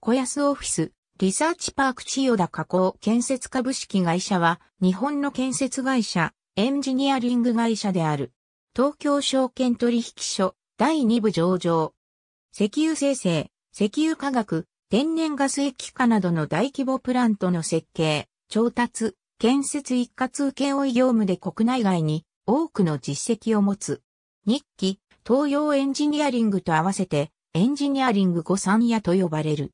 小安オフィス、リサーチパーク千代田加工建設株式会社は日本の建設会社、エンジニアリング会社である。東京証券取引所第2部上場。石油生成、石油化学、天然ガス液化などの大規模プラントの設計、調達、建設一括請負業務で国内外に多くの実績を持つ。日記、東洋エンジニアリングと合わせてエンジニアリング御三家と呼ばれる。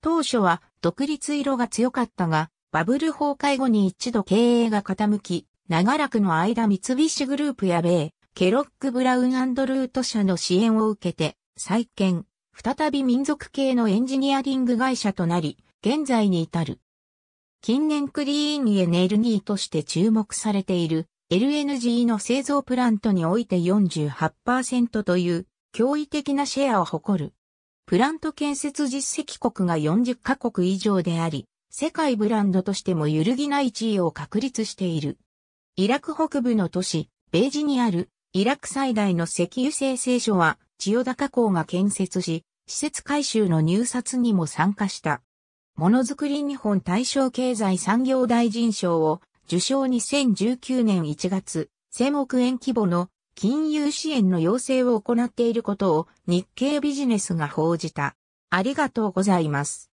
当初は独立色が強かったが、バブル崩壊後に一度経営が傾き、長らくの間三菱グループや米、ケロック・ブラウンルート社の支援を受けて、再建、再び民族系のエンジニアリング会社となり、現在に至る。近年クリーンエネルギーとして注目されている LNG の製造プラントにおいて48%という驚異的なシェアを誇る。プラント建設実績国が40カ国以上であり、世界ブランドとしても揺るぎない地位を確立している。イラク北部の都市、ベージにあるイラク最大の石油生成所は千代田加工が建設し、施設改修の入札にも参加した。ものづくり日本大正経済産業大臣賞を受賞2019年1月、1000億円規模の金融支援の要請を行っていることを日経ビジネスが報じた。ありがとうございます。